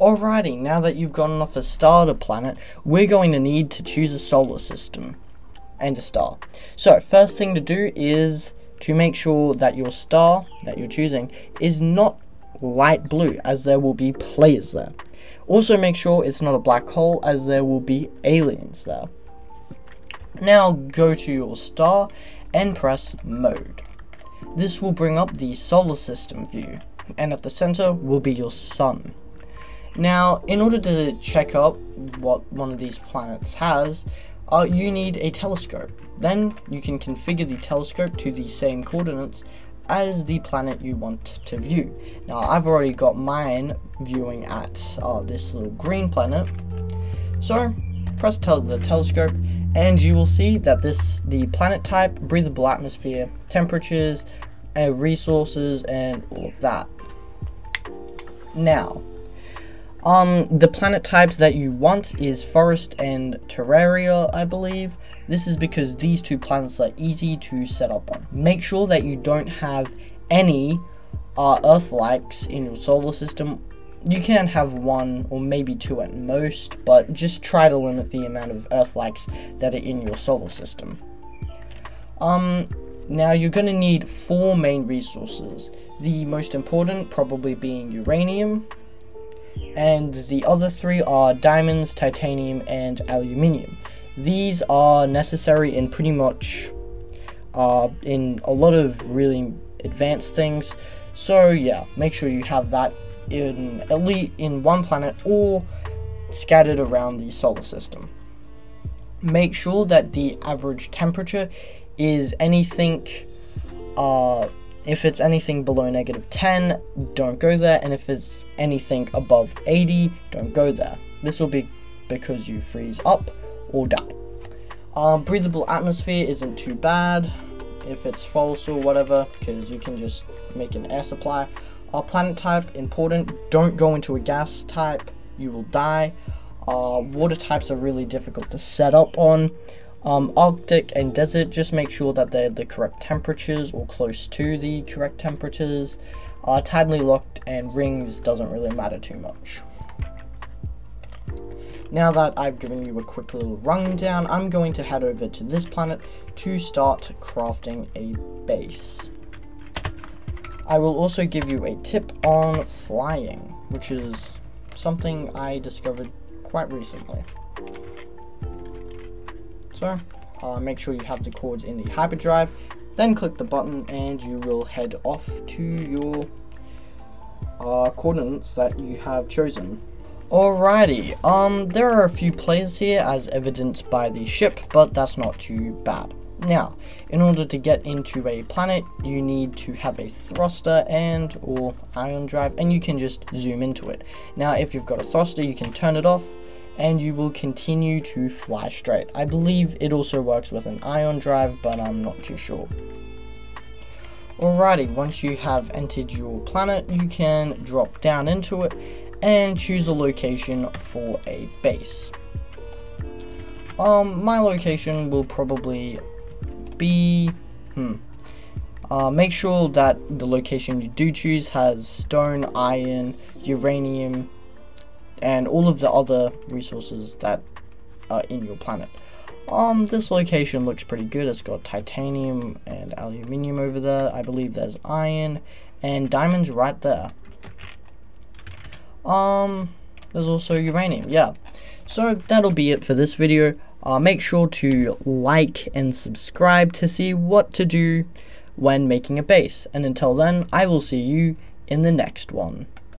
Alrighty, now that you've gotten off a starter planet, we're going to need to choose a solar system and a star. So, first thing to do is to make sure that your star that you're choosing is not light blue, as there will be players there. Also, make sure it's not a black hole, as there will be aliens there. Now, go to your star and press Mode. This will bring up the solar system view, and at the center will be your sun. Now, in order to check up what one of these planets has, uh, you need a telescope. Then you can configure the telescope to the same coordinates as the planet you want to view. Now, I've already got mine viewing at uh, this little green planet. So, press tel the telescope and you will see that this the planet type, breathable atmosphere, temperatures, uh, resources, and all of that. Now, um, the planet types that you want is Forest and Terraria, I believe. This is because these two planets are easy to set up on. Make sure that you don't have any uh, Earth-likes in your solar system. You can have one or maybe two at most, but just try to limit the amount of Earth-likes that are in your solar system. Um, now you're going to need four main resources. The most important probably being uranium, and the other three are diamonds, titanium, and aluminium. These are necessary in pretty much uh, in a lot of really advanced things. So yeah, make sure you have that in at least in one planet or scattered around the solar system. Make sure that the average temperature is anything uh, if it's anything below negative 10, don't go there, and if it's anything above 80, don't go there. This will be because you freeze up or die. Um, breathable atmosphere isn't too bad if it's false or whatever, because you can just make an air supply. Our planet type, important, don't go into a gas type, you will die. Uh, water types are really difficult to set up on. Um, Arctic and desert, just make sure that they're the correct temperatures or close to the correct temperatures. Uh, tidally locked and rings doesn't really matter too much. Now that I've given you a quick little rundown, I'm going to head over to this planet to start crafting a base. I will also give you a tip on flying, which is something I discovered quite recently. So, uh, make sure you have the cords in the hyperdrive, then click the button and you will head off to your uh, coordinates that you have chosen. Alrighty, um, there are a few players here as evidenced by the ship, but that's not too bad. Now, in order to get into a planet, you need to have a thruster and or ion drive, and you can just zoom into it. Now, if you've got a thruster, you can turn it off, and you will continue to fly straight. I believe it also works with an ion drive, but I'm not too sure. Alrighty, once you have entered your planet, you can drop down into it and choose a location for a base. Um, my location will probably be, hmm, uh, make sure that the location you do choose has stone, iron, uranium, and all of the other resources that are in your planet. Um, this location looks pretty good. It's got titanium and aluminium over there. I believe there's iron and diamonds right there. Um, there's also uranium, yeah. So that'll be it for this video. Uh, make sure to like and subscribe to see what to do when making a base. And until then, I will see you in the next one.